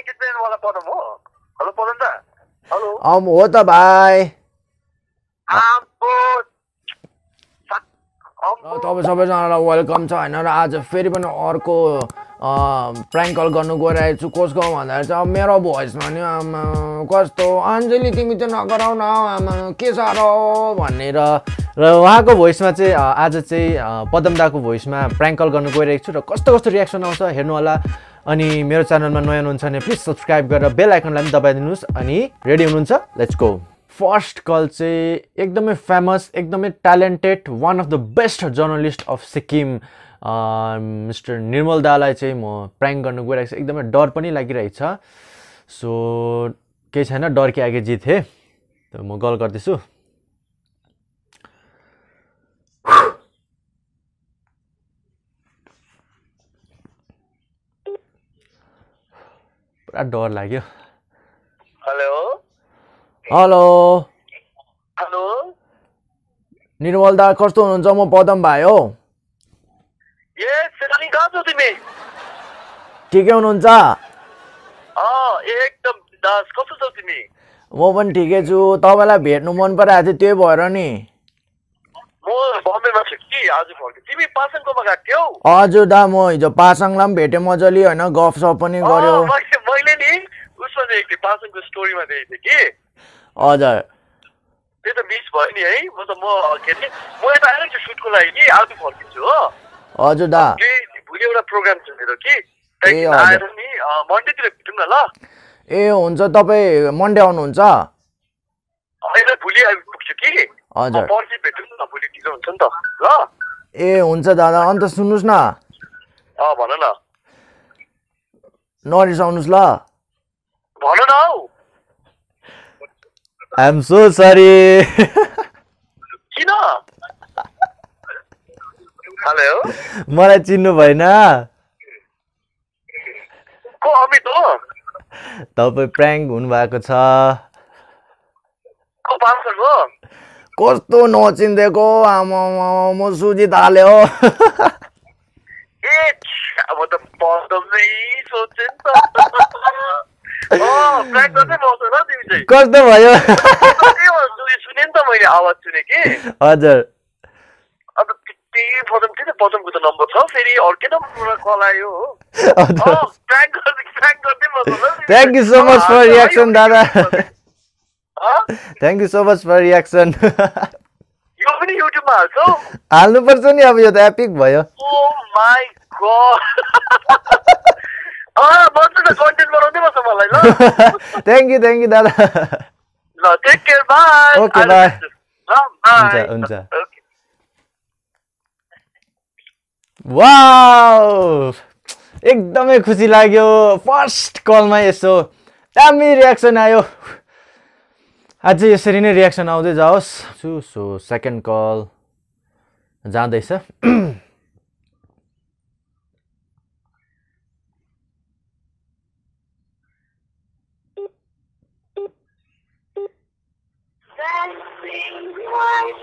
पदम हो हेलो पदम दा हेलो अम हो त भाइ आम्बो र तपाईँ सबैजनालाई वेलकम छ होइन र आज फेरि पनि अर्को प्र्याङ्क कल गर्नु गइरहेको छु कसको भन्दाखेरि चाहिँ अब मेरो भोइसमा नि आमा कस्तो अञ्जली तिमी चाहिँ नगराउ न आमा के साह्रो भनेर र उहाँको भोइसमा चाहिँ आज चाहिँ अ, पदम दाको भोइसमा प्र्याङ्क कल गर्नु गइरहेको छु र कस्तो कस्तो रियाक्सन आउँछ हेर्नु होला अनि मेरो च्यानलमा नयाँ हुनुहुन्छ भने प्लिज सब्सक्राइब गरेर बेल आइकनलाई पनि दबाइदिनुहोस् अनि रेडी हुनुहुन्छ? लेट्स गो फर्स्ट कल चाहिँ एकदमै फेमस एकदमै talented one of the best journalist of Sikkim mister Nirmal दालाई चाहिँ म प्र्याङ्क गर्नु गइरहेको छु। एकदमै डर पनि लागिरहेको छ सो केही छैन डर के आगे जित। हे त म गल गर्दैछु। पुरा डर लाग्यो। हेलो। हेलो। हेलो। निर्मल दा कस्तो हुनुहुन्छ? म पदम भाइ हो। ठिकै हुनुहुन्छ? म पनि ठिकै छु। तपाईँलाई भेट्नु मन परेको थियो त्यही भएर नि। हजुर दा म हिजो पासाङलाई पनि भेटेँ मजाले होइन? गफसफ पनि गऱ्यो मैले नि उसमा देखेको थिएँ पासङको स्टोरीमा देखेको थिएँ कि। हजुर। त्यो त मिस भयो नि है। म त म के अरे म यता आएर छु सुटको लागि कि आज फर्किन्छु हो। हजुर दा। त्यही भोलि एउटा प्रोग्राम छ मेरो कि। त्यहाँदेखि। आएर नि मन्डेतिर भेटौँ न ल। ए हुन्छ तपाईँ मन्डे आउनुहुन्छ? होइन भोलि आइपुग्छु कि। हजुर। पर्सि भेटौँ न भोलि ढिलो हुन्छ नि त। ल। ए हुन्छ दादा अन्त सुन्नुहोस् न। अँ भन न। नरिसाउनुहोस् ल। भन न हौ। आइएम सो सरी किन? हेलो। मलाई चिन्नु भएन। को अमित हो? तपाईँ प्र्याङ्क हुनुभएको छ। कस्तो नचिन्देको? आमा म सुजित हाल्यो ए म त पदमै कस्तो भयो सुने नि त मैले आवाज सुने कि हजुर अन्त त्यही पदम थियो नि पदमको त नम्बर छ फेरि अर्कै नम्बरबाट कल आयो हो thank you so much for reaction दादा? Thank you so much for reaction यो पनि युट्युबमा हाल्छौ हाल्नुपर्छ नि अब यो त एपिक भयो ओ my god thank you thank you दादा ल टेक केयर बाई हुन्छ, हुन्छ। ओके वाउ एकदमै खुसी लाग्यो फर्स्ट कलमा यसो दामी रियाक्सन आयो अझै यसरी नै रियाक्सन आउँदै जाओस् सो सेकेन्ड कल जाँदैछ हेलो?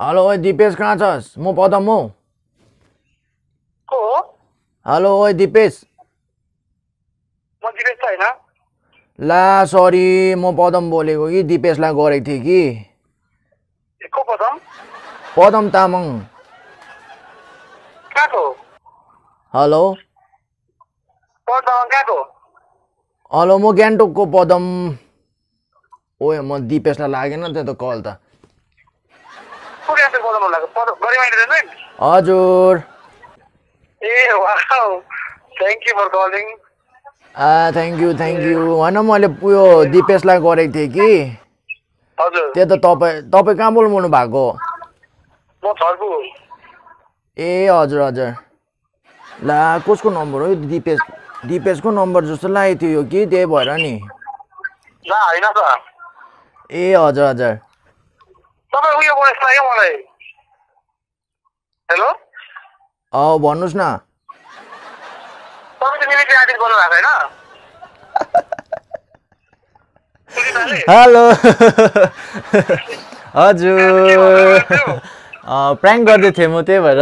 हेलो ओए दिपेश कहाँ छस्? म पदम हौ। को हो? हेलो ओए दिपेश। म दिपेश त होइन। ला सरी म पदम बोलेको कि दिपेशलाई गरेको थिएँ कि। को पदम? पदम तामाङ। कहाँको हेलो। हेलो म गान्तोकको पदम। ओए म दिपेशलाई लागेन त्यो त कल त। हजुर। थ्याङ्क यू थ्याङ्क यू होइन मैले उयो दिपेशलाई गरेको थिएँ कि। त्यो त तपाईँ तपाईँ कहाँ बोल्नु भएको? ए हजुर हजुर। ला कसको नम्बर हो? यो दिपेश दिपेशको नम्बर जस्तो लागेको थियो यो कि त्यही भएर नि। ए हजुर हजुर। हेलो? अँ भन्नुहोस् न। हालेँ? हजुर। प्र्याङ्क गर्दै थिएँ म त्यही भएर।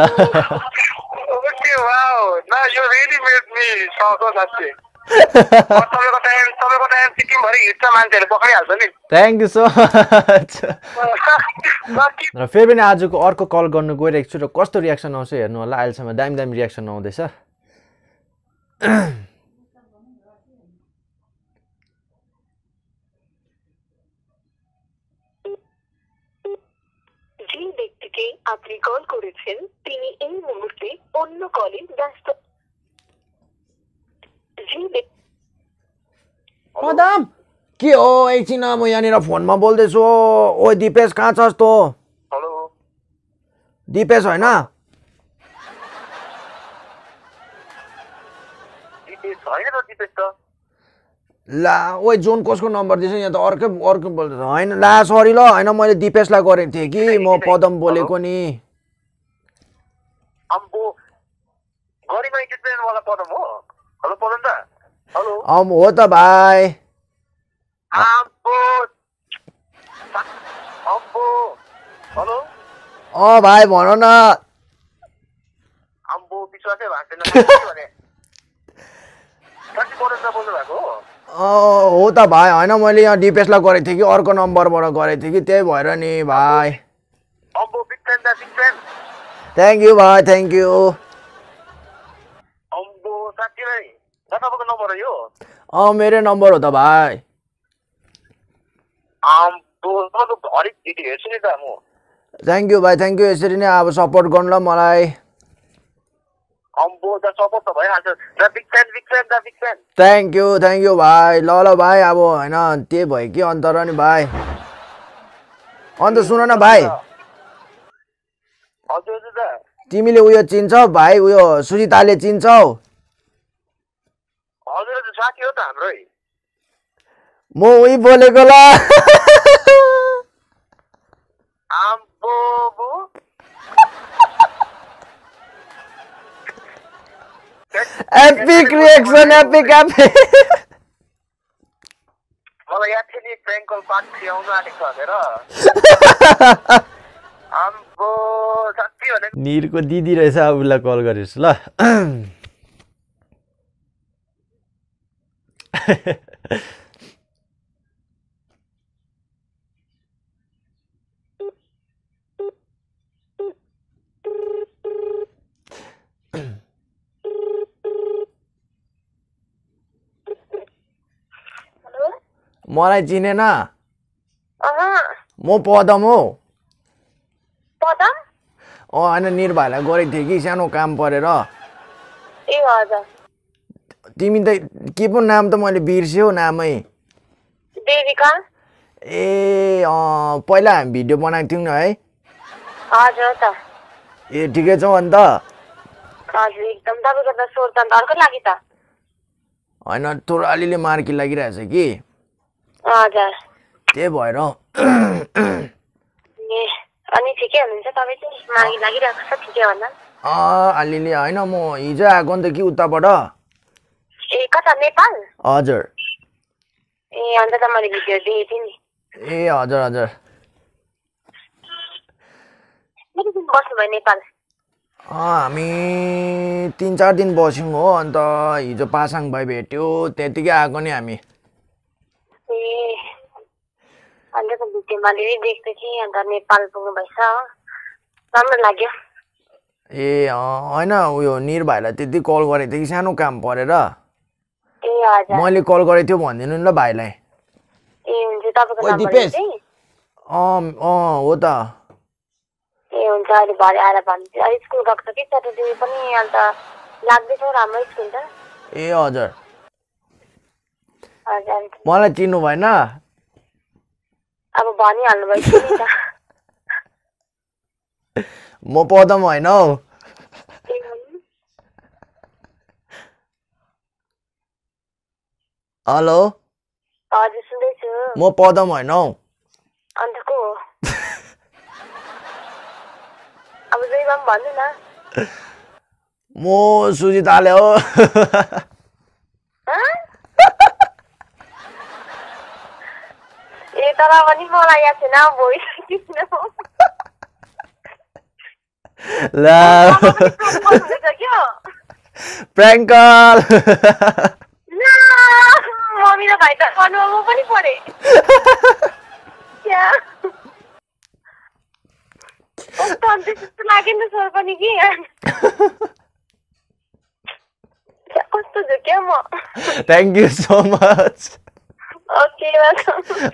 वाउ न यो रियली मेड मी सक साँच्चै तपाईँको टाइम तपाईँको टाइम सिक्किमभरि हिँड्छ मान्छेहरू पक्रिहाल्छ नि थ्याङ्क यू सो मच कति र फेरि पनि आजको अर्को कल गर्नु गइरहेको छु र कस्तो रियाक्सन आउँछ हेर्नु होला अहिलेसम्म दामी दामी रियाक्सन आउँदैछ যে ব্যক্তিকে আপনি কল করেছেন তিনি এই মুহূর্তে অন্য কলে ব্যস্ত पदम के हो एकछिन म यहाँनिर फोनमा बोल्दैछु। ओ दिपेश कहाँ छस् हेलो। दिपेश होइन? ला ओ जोन कसको नम्बर दिएछ यहाँ त अर्कै अर्को बोल्दैछ। होइन ला सरी ल। होइन मैले दिपेशलाई गरेको थिएँ कि म पदम बोलेको नि। हेलो पदम दा। हेलो अँ हो त भाइ अँ भाइ भन न हो त भाइ होइन मैले यहाँ दिपेशलाई गरेको थिएँ कि अर्को नम्बरबाट गरेको थिएँ कि त्यही भएर नि भाइ थ्याङ्क यू भाइ थ्याङ्क यू अम्बो साँच्ची नै दा तपाईँको नम्बर हो यो। अँ मेरै नम्बर हो त भाइ। हरेक भिडियो हेर्छु नि त म। थ्याङ्क यू भाइ थ्याङ्क यू यसरी नै अब सपोर्ट गर्नु ल मलाई। थ्याङ्क यू थ्याङ्क यू भाइ। ल ल भाइ अब होइन त्यही भयो कि अन्त र नि भाइ। अन्त सुन न भाइ। तिमीले उयो चिन्छौ भाइ उयो सुजिताले चिन्छौ। त हाम्रै म उही बोलेको ल। आम्बो बो। एपिक रिएक्सन एपिक एपिक मलाई याद थियो नि प्रेङ्क कल पार्ट थ्री आउनु आँटेको छ भनेर। आम्बो साँच्ची भने निरको दिदी रहेछ अब उसलाई कल गरिस् ल हेलो मलाई चिनेन म पदम हो। पदम? अँ होइन निर भाइलाई गरेको थिएँ कि सानो काम परेर। ए हजुर। तिमी त के पो नाम त मैले बिर्स्यो नामै? ए अँ पहिला हामी भिडियो बनाएको थियौँ न है। ए ठिकै छौ अन्त? होइन तोरो अलिअलि मार्की लागिरहेछ कि? त्यही भएर अलिअलि होइन म हिजो आएको नि त कि उताबाट। कता नेपाल? हजुर। ए अन्त त मैले भिडियो देखेको थिएँ नि। ए हजुर हजुर। बस्नुभयो नेपाल? हामी तिन चार दिन बस्यौँ हो अन्त हिजो पासाङ भाइ भेट्यो त्यतिकै आएको नि हामी। ए अन्त त भिडियोमा धेरै देख्दै थिएँ अन्त नेपाल पुग्नु भएछ राम्रो लाग्यो। ए होइन उयो निर भाइलाई त्यति कल गरेको थिएँ कि सानो काम परेर। ए हजुर। मैले कल गरेको थियो भनिदिनु नि ल भाइलाई। ए हुन्छ तपाईँको ओइ, नम्बर दिपेश। चाहिँ अँ अँ हो त। ए हुन्छ अहिले भरे आएर भन्छु। अहिले स्कुल गएको छ कि स्याटरडे पनि अन्त लाग्दैछ राम्रो स्कुल त। ए हजुर। मलाई चिन्नु भएन। अब भनिहाल्नु भयो म पदम होइन हौ ए, हुन्। हेलो? हजुर सुन्दैछु। म पदम होइन हौ। अन्त को हो? अब जहिले पनि भन्नु न। म सुजिताले हो। हँ? ए तर पनि मलाई याद छैन भोइस किन? ल। अब पनि prank गर्नुहुँदैछ क्या? प्र्याङ्क कल ला, मम्मी र भाइ त पनि परेँ। क्या? कस्तो अन्त जस्तो लाग्यो नि त सर पनि कि? क्या, कस्तो छु क्या म? Thank you so much okay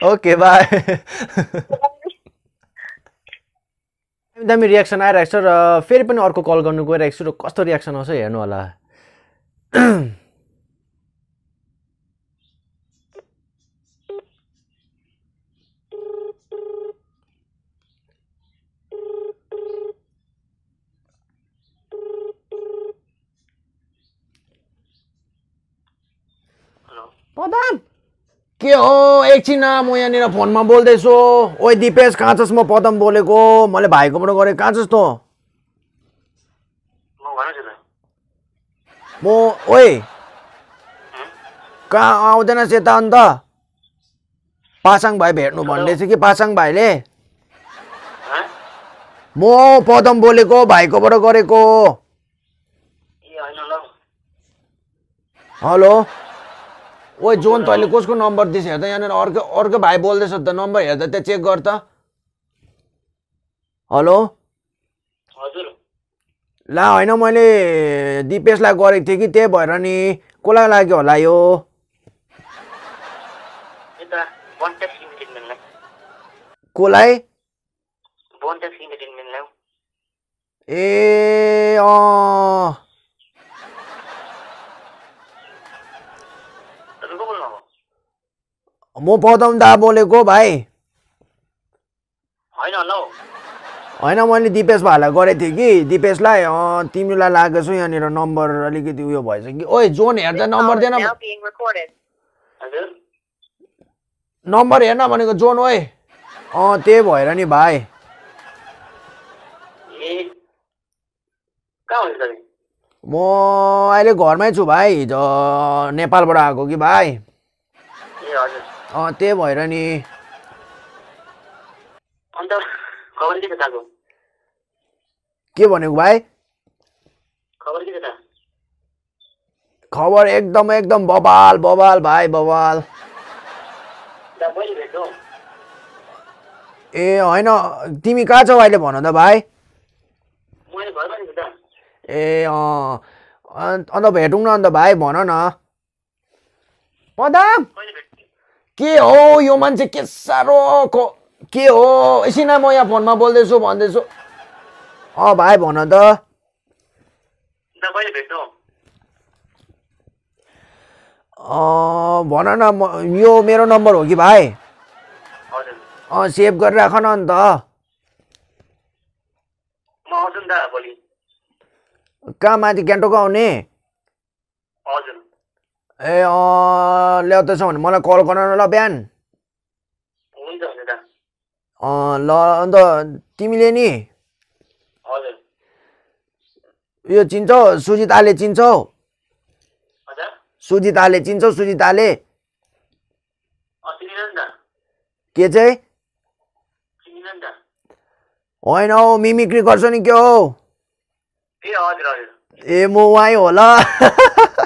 okay bye दामी रियाक्सन आइरहेको छ र फेरि पनि अर्को कल गर्नु गइरहेको छु र कस्तो रियाक्सन आउँछ हेर्नु होला। के हो? एकछिन म यहाँनिर फोनमा बोल्दैछु। ओइ दिपेश कहाँ छस्? म पदम बोलेको। मैले भाइकोबाट गरेँ। कहाँ छस् तँ? म ओइ। कहाँ आउँदैनस् यता अन्त? पासाङ भाइ भेट्नु भन्दैछ कि पासाङ भाइले? म पदम बोलेको भाइकोबाट गरेको। हेलो। ओइ जोन तैँले कसको नम्बर दिस? हेर्दा यहाँनिर अर्को अर्को भाइ बोल्दैछ त नम्बर हेर्दा त्यहाँ चेक गर त। हेलो? हजुर। ला होइन मैले दिपेशलाई गरेको थिएँ कि त्यही भएर नि कसलाई लाग्यो होला यो? कसलाई। ए अँ तपाईँ को बोल्नुभएको म पदम दा बोलेको भाइ। होइन मैले दिपेश भाइलाई गरेको थिएँ कि। दिपेशलाई तिमीलाई लागेको छु यहाँनिर नम्बर अलिकति उयो भएछ कि। ओइ जोन हेर्दा नम्बर दिएन। नम्बर हेर्न भनेको जोन ओइ अँ त्यही भएर नि भाइ। म अहिले घरमै छु भाइ। हिजो नेपालबाट आएको कि भाइ। अँ त्यही भएर नि। के भनेको भाइ? खबर के छ त? खबर एकदम एकदम बबाल बबाल भाइ बबाल। ए होइन तिमी कहाँ छौ अहिले भन त भाइ? ए अँ अन्- अन्त भेटौँ न अन्त भाइ भन न। पदम! के हो यो मान्छे के साह्रो को के हो एकछिन म यहाँ फोनमा बोल्दैछु भन्दैछु। अँ भाइ भन त। भन न म यो मेरो नम्बर हो कि भाइ? अँ सेभ गरेर राख न अन्त। कहाँ माथि गान्तोक आउने? ए अँ ल्याउँदैछ भने मलाई कल गर न ल बिहान। ल अन्त तिमीले नि यो चिन्छौ सुजित आले चिन्छौ? हजुर। सुजित आले चिन्छौ सुजित आले? अँ चिनिन नि त के चाहिँ? होइन हौ मिमिक्री गर्छ नि के हौ? ए म उहाँ होला